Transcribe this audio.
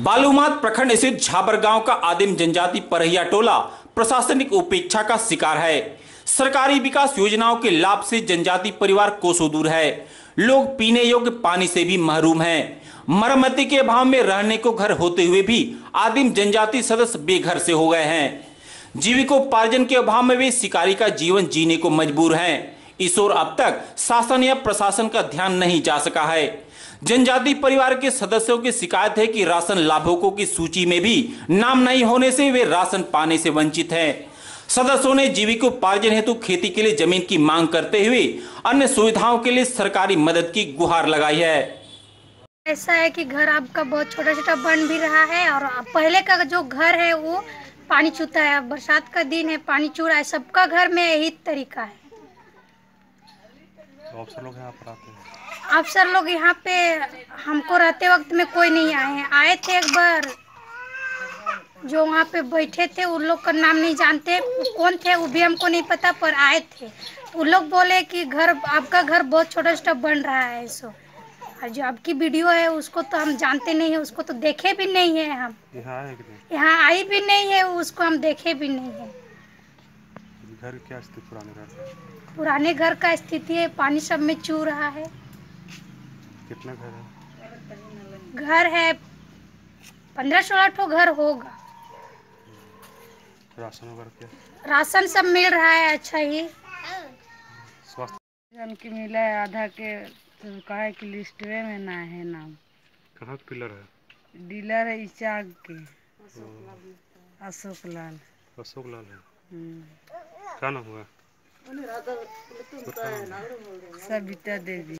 बालूमात प्रखंड स्थित झाबर गाँव का आदिम जनजाति परहिया टोला प्रशासनिक उपेक्षा का शिकार है। सरकारी विकास योजनाओं के लाभ से जनजाति परिवार कोसों दूर है। लोग पीने योग्य पानी से भी महरूम हैं। मरम्मति के अभाव में रहने को घर होते हुए भी आदिम जनजाति सदस्य बेघर से हो गए हैं। जीविकोपार्जन के अभाव में वे शिकारी का जीवन जीने को मजबूर हैं। इस ओर अब तक शासन या प्रशासन का ध्यान नहीं जा सका है। जनजाति परिवार के सदस्यों की शिकायत है कि राशन लाभुकों की सूची में भी नाम नहीं होने से वे राशन पाने से वंचित हैं। सदस्यों ने जीविकोपार्जन हेतु खेती के लिए ज़मीन की मांग करते हुए अन्य सुविधाओं के लिए सरकारी मदद की गुहार लगाई है। ऐसा है कि घर आपका बहुत छोटा छोटा बन भी रहा है और पहले का जो घर है वो पानी चूता है। बरसात का दिन है, पानी चू रहा है, सबका घर में यही तरीका है। तो अफसर लोग यहाँ पर आते हैं? अफसर लोग यहाँ पे हमको रहते वक्त में कोई नहीं आए हैं। आए थे एक बार। जो वहाँ पे बैठे थे उन लोग का नाम नहीं जानते। कौन थे वो भी हमको नहीं पता पर आए थे। उन लोग बोले कि घर आपका घर बहुत छोटा छोटा बन रहा है सो और जो आपकी वीडियो है उसको तो हम जानते नहीं है उसको तो देखे भी नहीं है हम। यहाँ आए यहाँ आई भी नहीं है उसको हम देखे भी नहीं है। घर क्या स्थिति पुराने घर का? पुराने घर का स्थिति है पानी सब में चू रहा है। कितना घर है? घर है पंद्रह सोलह ठो घर होगा। राशन वगैरह क्या? राशन सब मिल रहा है अच्छा ही। स्वास्थ्य की मिला है आधा के तो कहा है कि लिस्टवे में ना है नाम। कहाँ पिलर है? डीलर है इचाक के। अशोक लाल। अशोक लाल है। नाम हुआ। सविता देवी।